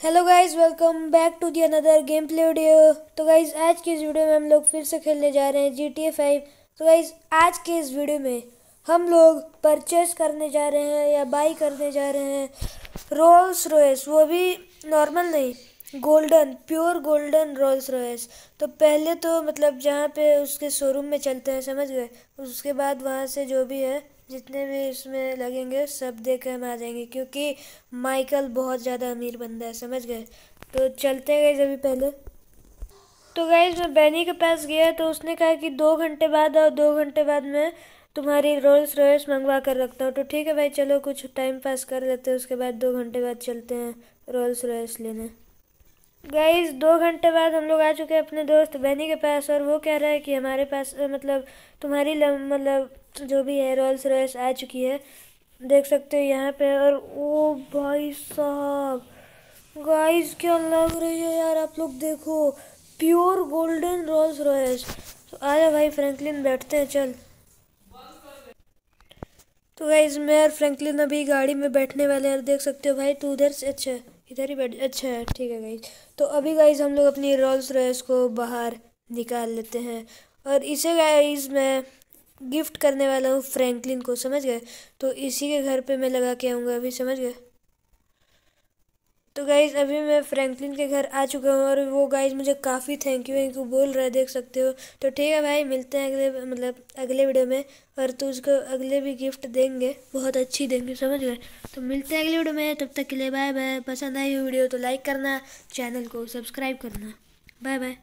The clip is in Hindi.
Hello guys welcome back to the another game play video तो गाइस आज की इस वीडियो में हम लोग फिर से खेलने जा रहे हैं जी टी ए फाइव तो गाइस आज के इस वीडियो में हम लोग परचेस करने जा रहे हैं या बाई करने जा रहे हैं रोल्स रोयस वो भी नॉर्मल नहीं. Golden, pure golden Rolls Royce तो पहले तो मतलब जहाँ पे उसके शोरूम में चलते हैं, समझ गए? उसके बाद वहाँ से जो भी है, जितने भी इसमें लगेंगे, सब दे के हम आ जाएँगे, क्योंकि माइकल बहुत ज़्यादा अमीर बंदा है, समझ गए? तो चलते गए जब भी पहले। तो गाइज़ मैं बैनी के पास गया तो उसने कहा कि दो घंटे बाद और दो घंटे बाद मैं तुम्हारी रोल्स रॉयस मंगवा कर रखता हूँ। तो ठीक है भाई, चलो कुछ टाइम पास कर लेते हैं, उसके बाद दो घंटे बाद चलते हैं रोल्स रॉयस लेने। गाइज़ दो घंटे बाद हम लोग आ चुके हैं अपने दोस्त बहनी के पास और वो कह रहा है कि हमारे पास मतलब तुम्हारी मतलब जो भी है रोल्स रॉयस आ चुकी है। देख सकते हो यहाँ पे और ओ भाई साहब गाइस क्या लग रही है यार? आप लोग देखो प्योर गोल्डन रोल्स रॉयस तो आजा भाई फ्रैंकलिन बैठते हैं, चल। तो गाइज़ मैं और फ्रैंकलिन अभी गाड़ी में बैठने वाले हैं देख सकते हो भाई, तू उधर से अच्छा। इधर ही बैठ अच्छा है ठीक है गाइज़ तो अभी गाइज़ हम लोग अपनी रोल्स रॉयस को बाहर निकाल लेते हैं। और इसे गाइज़ मैं गिफ्ट करने वाला हूँ फ्रैंकलिन को, समझ गए? तो इसी के घर पे मैं लगा के आऊँगा, अभी समझ गए? तो गाइज़ अभी मैं फ्रैंकलिन के घर आ चुका हूँ और वो गाइज़ मुझे काफ़ी थैंक यू थैंक यू बोल रहा है, देख सकते हो। तो ठीक है भाई, मिलते हैं अगले मतलब अगले वीडियो में और तू उसको अगले भी गिफ्ट देंगे, बहुत अच्छी देंगे, समझ गए? तो मिलते हैं अगले वीडियो में, तब तक के लिए बाय बाय पसंद आई वीडियो तो लाइक करना चैनल को सब्सक्राइब करना। Bye bye